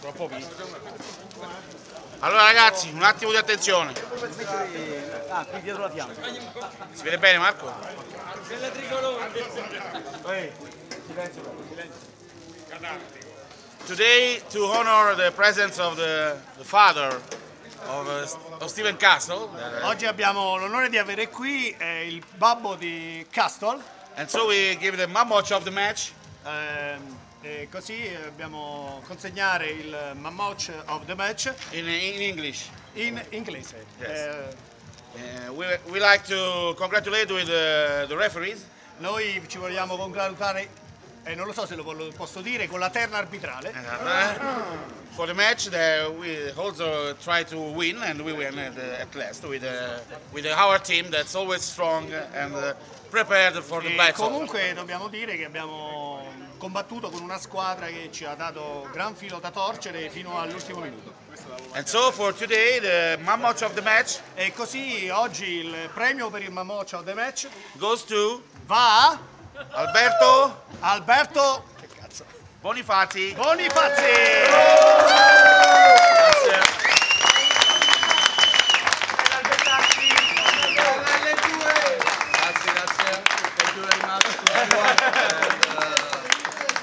Troppo Allora ragazzi, un attimo di attenzione. Ah, qui dietro la fiamma. Si vede bene Marco? Della tricolore. Silenzio, silenzio. Today, to honor the presence of the, the father of, uh, of Stephen Castle, Oggi abbiamo l'onore di avere qui eh, il babbo di Castle. and so we give the mammoth of the match. Ehm, e così abbiamo consegnare il Mammoth of the Match in, in English. in inglese. Yes. Eh, Uh, we, we like to congratulate with uh, the referees noi ci vogliamo congratulare, e non lo so se lo posso dire, con la terna arbitrale. uh, for the match that we also try to win and we win at, at last with, uh, with our team that's always strong and uh, prepared for the battle. comunque dobbiamo dire che abbiamo combattuto con una squadra che ci ha dato gran filo da torcere fino all'ultimo minuto. And so for today, the mammoth of the match E così oggi il premio per il Mammoth of the Match goes to va a Alberto Alberto Bonifati. Bonifati!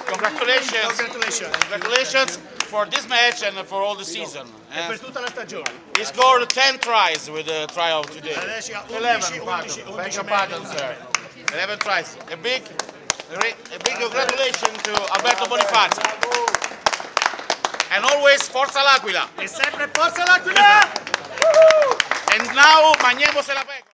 Congratulations. Congratulations. Congratulations for this match and for all the season. Per tutta la stagione. He scored 10 tries with the tryout today. 11, 11, pardon, sir. 11 tries. A big, a big Alberto Bonifazzi. And always Forza l'Aquila. E sempre forza l'Aquila! And now Magnemo se la